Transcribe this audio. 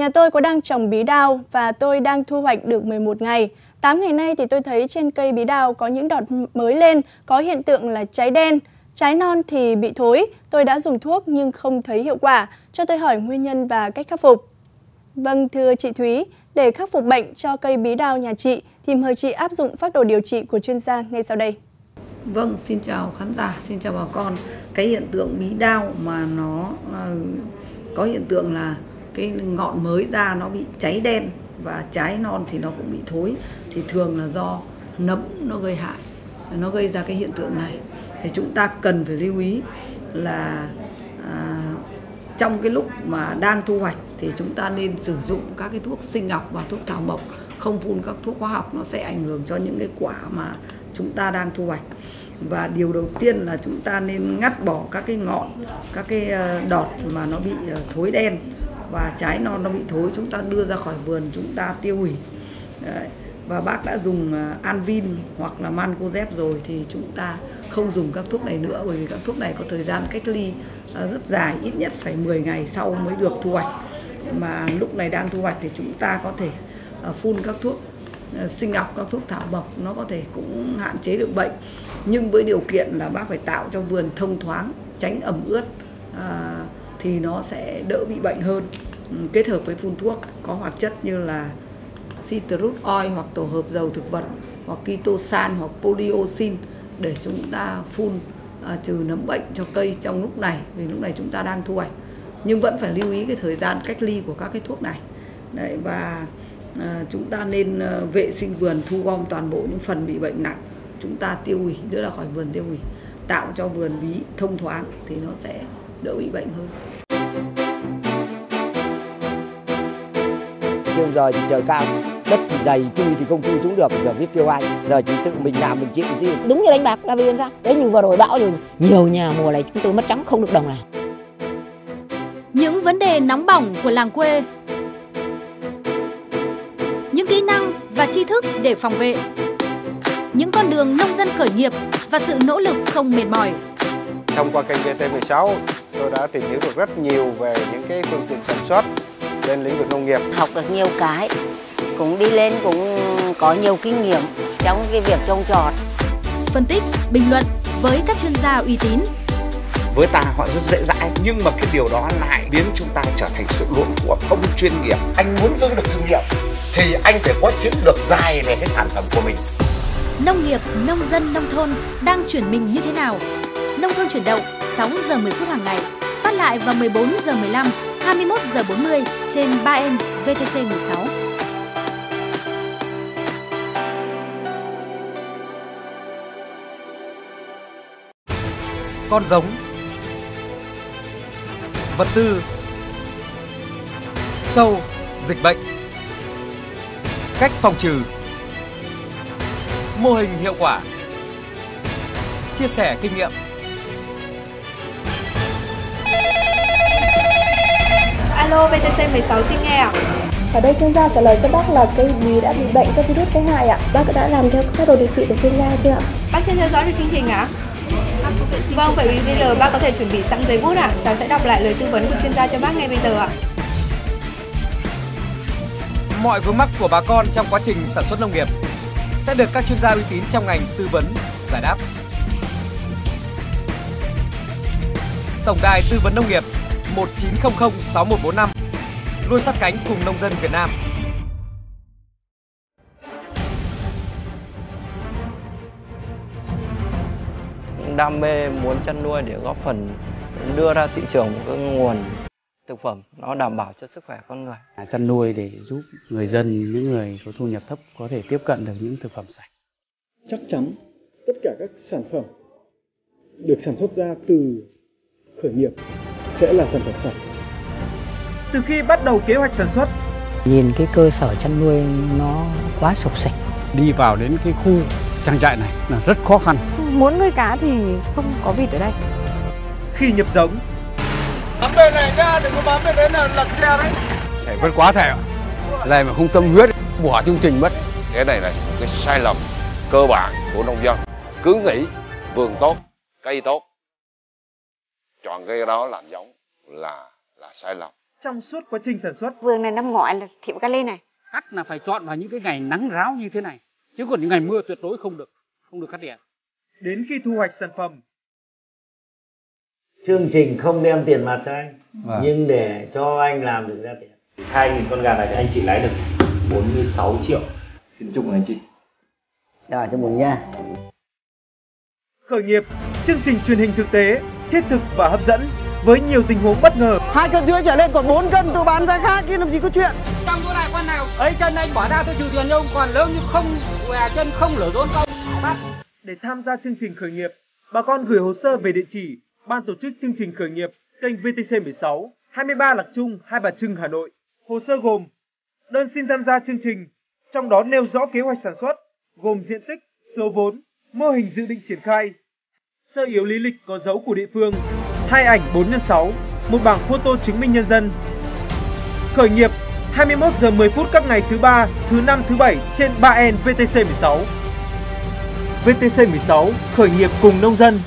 Nhà tôi có đang trồng bí đao và tôi đang thu hoạch được 11 ngày. 8 ngày nay thì tôi thấy trên cây bí đao có những đọt mới lên, có hiện tượng là cháy đen. Trái non thì bị thối, tôi đã dùng thuốc nhưng không thấy hiệu quả. Cho tôi hỏi nguyên nhân và cách khắc phục. Vâng, thưa chị Thúy, để khắc phục bệnh cho cây bí đao nhà chị thì mời chị áp dụng phác đồ điều trị của chuyên gia ngay sau đây. Vâng, xin chào khán giả, xin chào bà con. Cái hiện tượng bí đao mà nó uh, có hiện tượng là cái ngọn mới ra nó bị cháy đen và trái non thì nó cũng bị thối. Thì thường là do nấm nó gây hại nó gây ra cái hiện tượng này. Thì chúng ta cần phải lưu ý là à, trong cái lúc mà đang thu hoạch thì chúng ta nên sử dụng các cái thuốc sinh học và thuốc thảo mộc không phun các thuốc hóa học. Nó sẽ ảnh hưởng cho những cái quả mà chúng ta đang thu hoạch. Và điều đầu tiên là chúng ta nên ngắt bỏ các cái ngọn các cái ờ, đọt mà nó bị ờ, thối đen và trái non nó bị thối chúng ta đưa ra khỏi vườn chúng ta tiêu hủy Đấy. và bác đã dùng à, Anvin hoặc là Mancozeb rồi thì chúng ta không dùng các thuốc này nữa bởi vì các thuốc này có thời gian cách ly à, rất dài ít nhất phải 10 ngày sau mới được thu hoạch mà lúc này đang thu hoạch thì chúng ta có thể à, phun các thuốc sinh học các thuốc thảo mộc nó có thể cũng hạn chế được bệnh nhưng với điều kiện là bác phải tạo cho vườn thông thoáng tránh ẩm ướt à, thì nó sẽ đỡ bị bệnh hơn. Ừ, kết hợp với phun thuốc có hoạt chất như là citrus oil hoặc tổ hợp dầu thực vật hoặc kitosan hoặc polyosin để chúng ta phun à, trừ nấm bệnh cho cây trong lúc này vì lúc này chúng ta đang thu hoạch. Nhưng vẫn phải lưu ý cái thời gian cách ly của các cái thuốc này. Đấy, và à, chúng ta nên à, vệ sinh vườn thu gom toàn bộ những phần bị bệnh nặng. Chúng ta tiêu hủy đưa ra khỏi vườn tiêu hủy tạo cho vườn bí thông thoáng thì nó sẽ đỡ bị bệnh hơn. Nhưng giờ thì trời cao đất thì dày chui thì không chui xuống được. Giờ biết kêu ai giờ chỉ tự mình làm mình chịu chứ. Đúng như đánh bạc là vì làm sao? Đấy như vừa rồi bão rồi nhiều nhà mùa này chúng tôi mất trắng không được đồng nào những vấn đề nóng bỏng của làng quê những kỹ năng và tri thức để phòng vệ những con đường nông dân khởi nghiệp và sự nỗ lực không mệt mỏi. Thông qua kênh VT16, tôi đã tìm hiểu được rất nhiều về những cái phương tiện sản xuất trên lĩnh vực nông nghiệp. Học được nhiều cái, cũng đi lên cũng có nhiều kinh nghiệm trong cái việc trồng trọt. Phân tích, bình luận với các chuyên gia uy tín. Với ta họ rất dễ dãi nhưng mà cái điều đó lại biến chúng ta trở thành sự luống của không chuyên nghiệp. Anh muốn giữ được thương hiệu thì anh phải có chiến lược dài về cái sản phẩm của mình nông nghiệp, nông dân, nông thôn đang chuyển mình như thế nào? Nông thôn chuyển động 6 giờ 10 phút hàng ngày, phát lại vào 14 giờ 15, 21 giờ 40 trên 3N VTC 16. Con giống Vật tư Sâu, dịch bệnh. Cách phòng trừ mô hình hiệu quả. Chia sẻ kinh nghiệm. Alo VTC 16 xin nghe ạ Ở đây chuyên gia trả lời cho bác là cây bí đã bị bệnh do virus gây hại ạ Bác đã làm theo các đồ điều trị của chuyên gia chưa ạ? Bác chưa theo dõi được chương trình ạ? Vâng, vậy bây giờ bác có thể chuẩn bị sẵn giấy bút ạ Cháu sẽ đọc lại lời tư vấn của chuyên gia cho bác ngay bây giờ ạ Mọi vướng mắc của bà con trong quá trình sản xuất nông nghiệp sẽ được các chuyên gia uy tín trong ngành tư vấn, giải đáp. Tổng đài tư vấn nông nghiệp 1900 6145 luôn sát cánh cùng nông dân Việt Nam. Đam mê muốn chăn nuôi để góp phần đưa ra thị trường một cái nguồn thực phẩm nó đảm bảo cho sức khỏe con người. Chăn nuôi để giúp người dân, những người có thu nhập thấp có thể tiếp cận được những thực phẩm sạch. Chắc chắn tất cả các sản phẩm được sản xuất ra từ khởi nghiệp sẽ là sản phẩm sạch. Từ khi bắt đầu kế hoạch sản xuất, nhìn cái cơ sở chăn nuôi nó quá sộc sạch. Đi vào đến cái khu trang trại này là rất khó khăn. Muốn nuôi cá thì không có vịt ở đây. Khi nhập giống Bám về này ra, đừng có bám về đấy là lật xe đấy Thầy vẫn quá thầy ạ Này mà không tâm huyết, bỏ chương trình mất Cái này là cái sai lầm cơ bản của nông dân Cứ nghĩ vườn tốt, cây tốt Chọn cây đó làm giống là là sai lầm trong suốt quá trình sản xuất. Vườn này năm ngoái là thiếu kali này. Cắt là phải chọn vào những cái ngày nắng ráo như thế này, chứ còn những ngày mưa tuyệt đối không được, không được cắt tỉa. Đến khi thu hoạch sản phẩm, chương trình không đem tiền mặt cho anh Vâng. nhưng để cho anh làm được ra tiền 2.000 con gà này thì anh chỉ lãi được 46 triệu. Xin chúc mừng anh chị. Rồi, chúc mừng nha. khởi nghiệp, chương trình truyền hình thực tế, thiết thực và hấp dẫn với nhiều tình huống bất ngờ. hai cân rưỡi trở lên còn 4 cân tôi bán giá khác chứ làm gì có chuyện trong chỗ này con nào ấy chân anh bỏ ra tôi trừ tiền cho ông còn nếu như không què chân không lở rốn không bắt Để tham gia chương trình khởi nghiệp, bà con gửi hồ sơ về địa chỉ Ban tổ chức chương trình khởi nghiệp kênh VTC 16, 23 Lạc Trung, Hai Bà Trưng, Hà Nội. Hồ sơ gồm đơn xin tham gia chương trình, trong đó nêu rõ kế hoạch sản xuất, gồm diện tích, số vốn, mô hình dự định triển khai, sơ yếu lý lịch có dấu của địa phương, hai ảnh 4 x 6, một bảng photo chứng minh nhân dân. Khởi nghiệp 21 giờ 10 phút các ngày thứ ba, thứ năm, thứ bảy trên 3N VTC 16. VTC 16 khởi nghiệp cùng nông dân